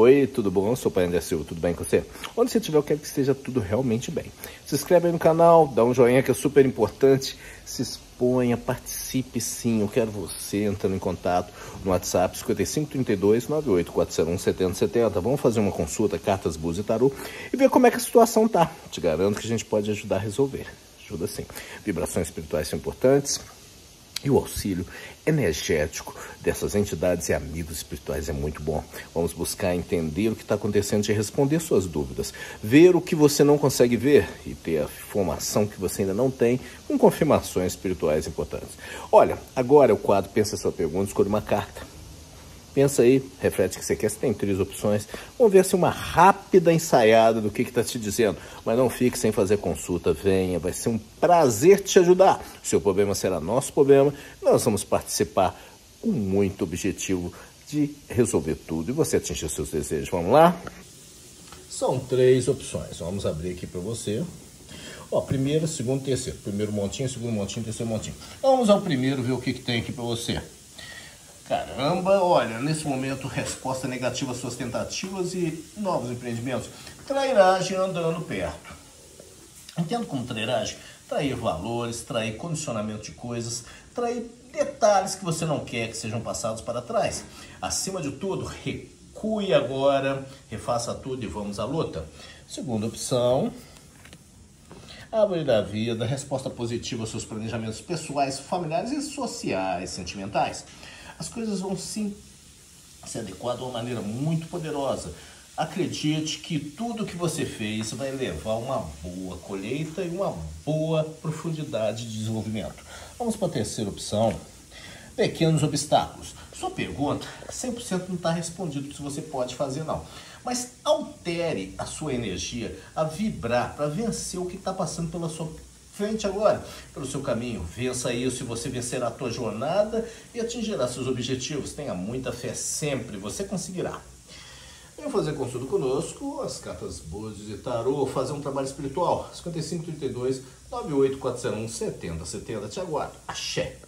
Oi, tudo bom? Eu sou o Pai André Silva, tudo bem com você? Onde você estiver, eu quero que esteja tudo realmente bem. Se inscreve aí no canal, dá um joinha que é super importante, se exponha, participe sim, eu quero você entrando em contato no WhatsApp 5532 9841 7070. Vamos fazer uma consulta, cartas, búzios e tarô e ver como é que a situação tá. Te garanto que a gente pode ajudar a resolver. Ajuda sim. Vibrações espirituais são importantes. E o auxílio energético dessas entidades e amigos espirituais é muito bom. Vamos buscar entender o que está acontecendo e responder suas dúvidas. Ver o que você não consegue ver e ter a informação que você ainda não tem com confirmações espirituais importantes. Olha, agora o quadro Pensa Sua Pergunta, escolha uma carta. Pensa aí, reflete o que você quer, você tem três opções. Vamos ver se uma rápida ensaiada do que está te dizendo. Mas não fique sem fazer consulta, venha, vai ser um prazer te ajudar. Seu problema será nosso problema, nós vamos participar com muito objetivo de resolver tudo e você atingir seus desejos. Vamos lá? São três opções, vamos abrir aqui para você. Ó, primeiro, segundo, terceiro. Primeiro montinho, segundo montinho, terceiro montinho. Vamos ao primeiro ver o que, que tem aqui para você. Caramba, olha, nesse momento, resposta negativa às suas tentativas e novos empreendimentos. Trairagem andando perto. Entendo como trairagem? Trair valores, trair condicionamento de coisas, trair detalhes que você não quer que sejam passados para trás. Acima de tudo, recue agora, refaça tudo e vamos à luta. Segunda opção, árvore da vida, resposta positiva aos seus planejamentos pessoais, familiares e sociais, sentimentais as coisas vão sim se adequar de uma maneira muito poderosa. Acredite que tudo que você fez vai levar uma boa colheita e uma boa profundidade de desenvolvimento. Vamos para a terceira opção. Pequenos obstáculos. Sua pergunta 100% não está respondido se você pode fazer não. Mas altere a sua energia a vibrar para vencer o que está passando pela sua frente agora pelo seu caminho. Vença isso e você vencerá a tua jornada e atingirá seus objetivos. Tenha muita fé sempre, você conseguirá. Venha fazer consulta conosco, as cartas boas de tarô, fazer um trabalho espiritual. 5532 9841 7070. Te aguardo. Axé.